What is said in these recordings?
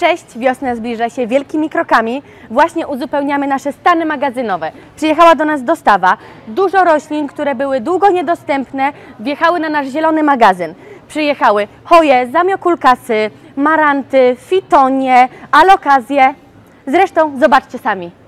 Cześć, wiosna zbliża się wielkimi krokami. Właśnie uzupełniamy nasze stany magazynowe. Przyjechała do nas dostawa. Dużo roślin, które były długo niedostępne, wjechały na nasz zielony magazyn. Przyjechały hoje, zamiokulkasy, maranty, fitonie, alokazje. Zresztą zobaczcie sami.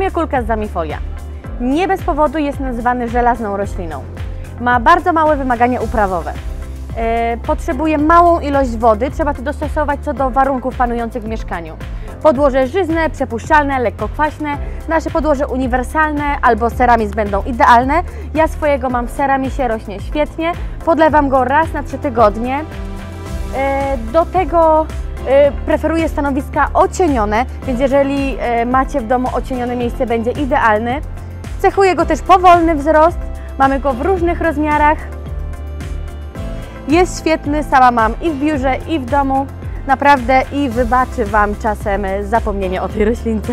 Zamiokulka z zamifolia. Nie bez powodu jest nazywany żelazną rośliną. Ma bardzo małe wymagania uprawowe. E, Potrzebuje małą ilość wody, trzeba to dostosować co do warunków panujących w mieszkaniu. Podłoże żyzne, przepuszczalne, lekko kwaśne. Nasze podłoże uniwersalne albo ceramiz będą idealne. Ja swojego mam w ceramisie, rośnie świetnie. Podlewam go raz na trzy tygodnie. E, Do tego preferuję stanowiska ocienione, więc jeżeli e, macie w domu ocienione miejsce, będzie idealny. Cechuje go też powolny wzrost. Mamy go w różnych rozmiarach. Jest świetny, sama mam i w biurze, i w domu. Naprawdę i wybaczy Wam czasem zapomnienie o tej roślince.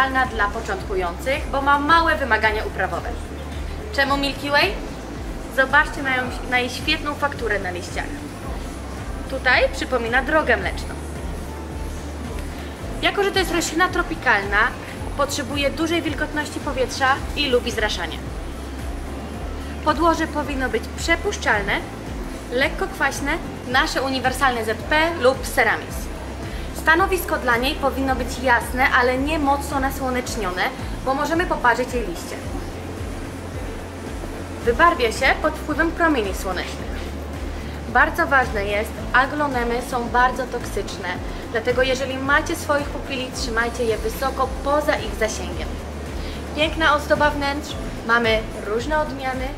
Idealna dla początkujących, bo ma małe wymagania uprawowe. Czemu Milky Way? Zobaczcie na, ją, na jej świetną fakturę na liściach. Tutaj przypomina drogę mleczną. Jako, że to jest roślina tropikalna, potrzebuje dużej wilgotności powietrza i lubi zraszanie. Podłoże powinno być przepuszczalne, lekko kwaśne, nasze uniwersalne ZP lub Ceramis. Stanowisko dla niej powinno być jasne, ale nie mocno nasłonecznione, bo możemy poparzyć jej liście. Wybarwia się pod wpływem promieni słonecznych. Bardzo ważne jest, aglonemy są bardzo toksyczne, dlatego jeżeli macie swoich pupili, trzymajcie je wysoko poza ich zasięgiem. Piękna ozdoba wnętrz, mamy różne odmiany,